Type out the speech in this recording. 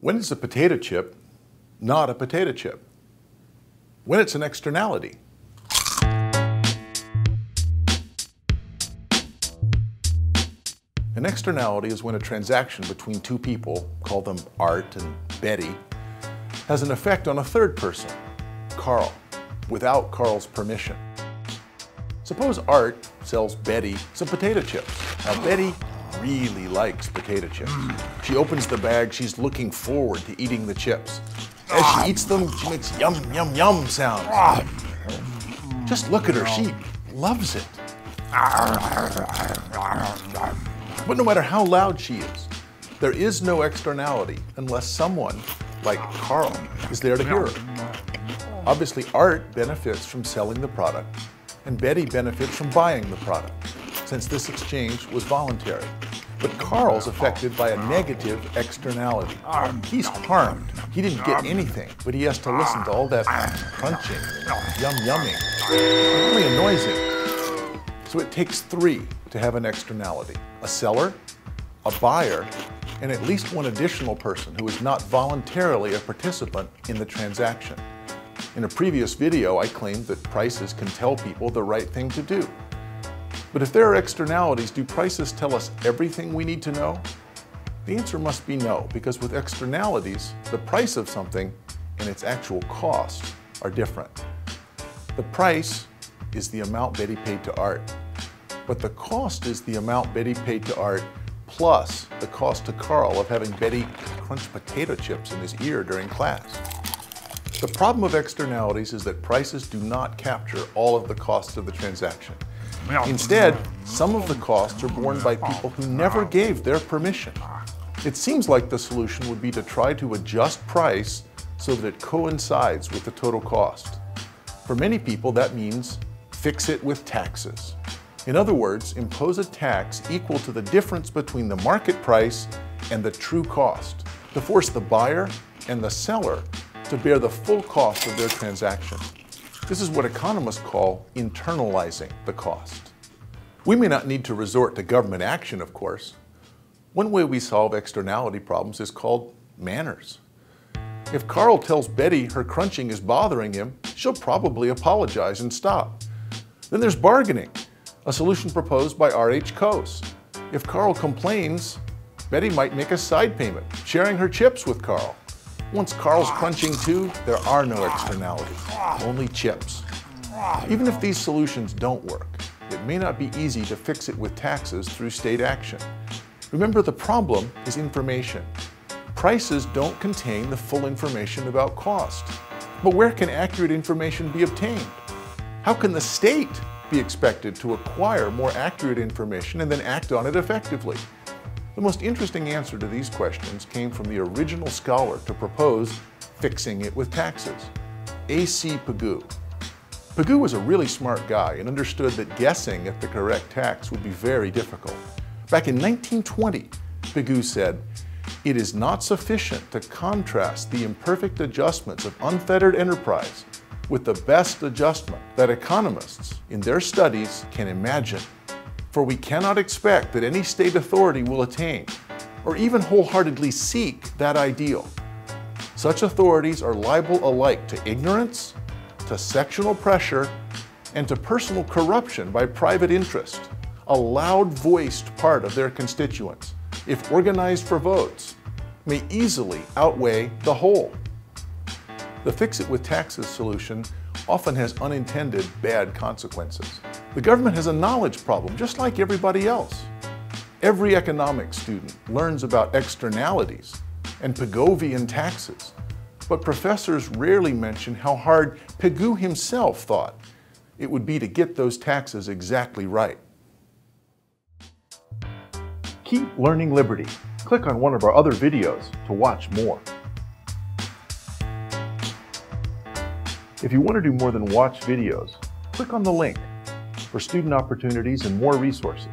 When is a potato chip not a potato chip? When it's an externality. An externality is when a transaction between two people, call them Art and Betty, has an effect on a third person, Carl, without Carl's permission. Suppose Art sells Betty some potato chips. Now, Betty really likes potato chips. She opens the bag, she's looking forward to eating the chips. As she eats them, she makes yum, yum, yum sounds. Just look at her, she loves it. But no matter how loud she is, there is no externality unless someone, like Carl, is there to hear her. Obviously, Art benefits from selling the product, and Betty benefits from buying the product, since this exchange was voluntary. But Carl's affected by a negative externality. He's harmed. He didn't get anything, but he has to listen to all that crunching, yum yumming. It really annoys him. So it takes three to have an externality a seller, a buyer, and at least one additional person who is not voluntarily a participant in the transaction. In a previous video, I claimed that prices can tell people the right thing to do. But if there are externalities, do prices tell us everything we need to know? The answer must be no, because with externalities, the price of something and its actual cost are different. The price is the amount Betty paid to Art, but the cost is the amount Betty paid to Art plus the cost to Carl of having Betty crunch potato chips in his ear during class. The problem of externalities is that prices do not capture all of the costs of the transaction. Instead, some of the costs are borne by people who never gave their permission. It seems like the solution would be to try to adjust price so that it coincides with the total cost. For many people, that means fix it with taxes. In other words, impose a tax equal to the difference between the market price and the true cost to force the buyer and the seller to bear the full cost of their transaction. This is what economists call internalizing the cost. We may not need to resort to government action, of course. One way we solve externality problems is called manners. If Carl tells Betty her crunching is bothering him, she'll probably apologize and stop. Then there's bargaining, a solution proposed by R.H. Coase. If Carl complains, Betty might make a side payment, sharing her chips with Carl. Once Carl's crunching too, there are no externalities, only chips. Even if these solutions don't work, it may not be easy to fix it with taxes through state action. Remember, the problem is information. Prices don't contain the full information about cost. But where can accurate information be obtained? How can the state be expected to acquire more accurate information and then act on it effectively? The most interesting answer to these questions came from the original scholar to propose fixing it with taxes, A.C. Pigou. Pigou was a really smart guy and understood that guessing at the correct tax would be very difficult. Back in 1920, Pigou said, it is not sufficient to contrast the imperfect adjustments of unfettered enterprise with the best adjustment that economists in their studies can imagine for we cannot expect that any state authority will attain, or even wholeheartedly seek, that ideal. Such authorities are liable alike to ignorance, to sectional pressure, and to personal corruption by private interest, a loud voiced part of their constituents, if organized for votes, may easily outweigh the whole. The fix it with taxes solution often has unintended bad consequences. The government has a knowledge problem, just like everybody else. Every economics student learns about externalities and Pigovian taxes, but professors rarely mention how hard Pigou himself thought it would be to get those taxes exactly right. Keep learning liberty. Click on one of our other videos to watch more. If you want to do more than watch videos, click on the link for student opportunities and more resources.